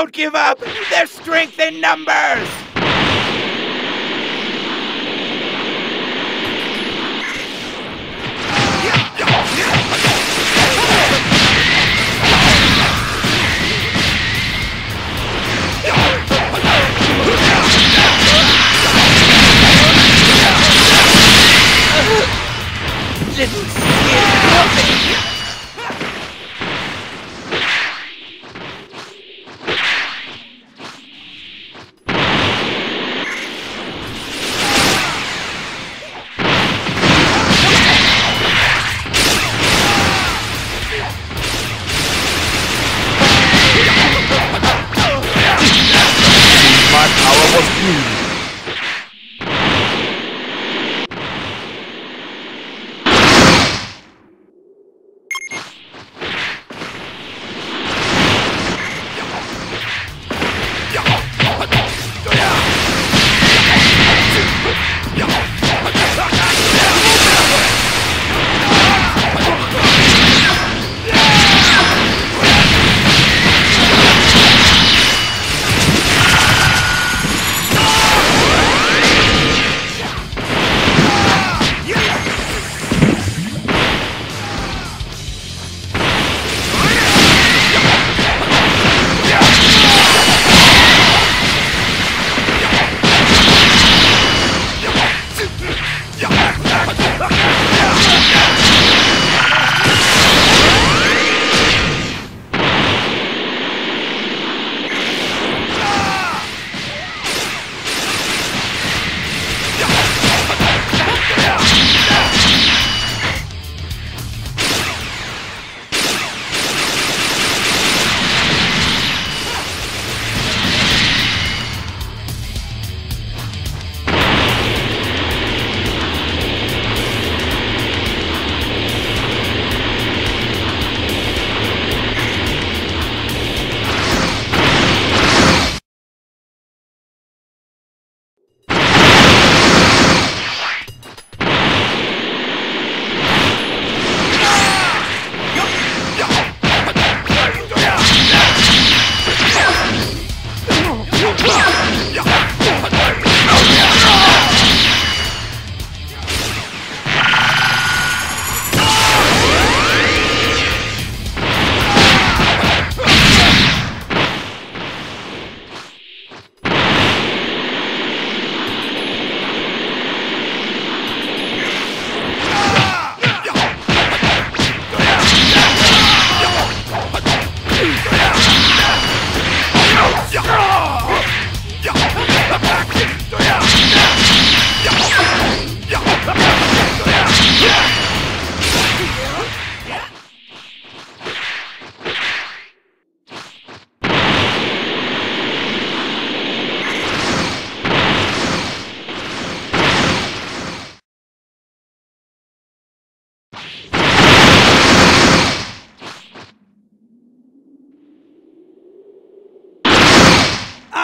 Don't give up! There's strength in numbers! Didn't see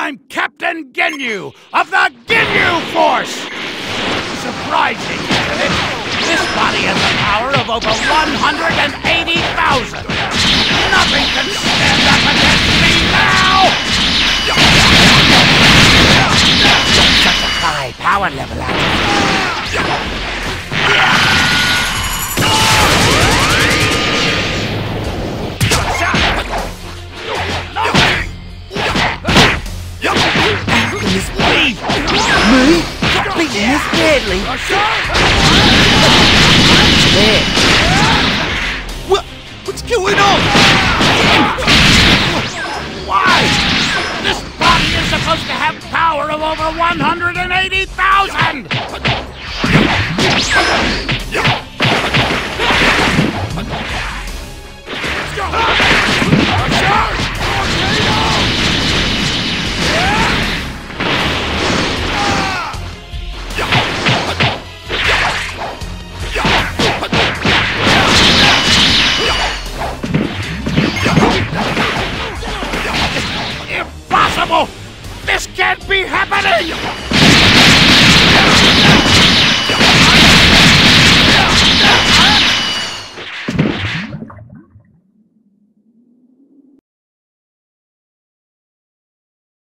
I'm Captain Ginyu of the Ginyu Force! Surprising, isn't it? This body has a power of over 180,000! Nothing can stand up against me now! Deadly? There. What? What's going on? Why? This body is supposed to have power of over 180,000! Let's go! 哎呀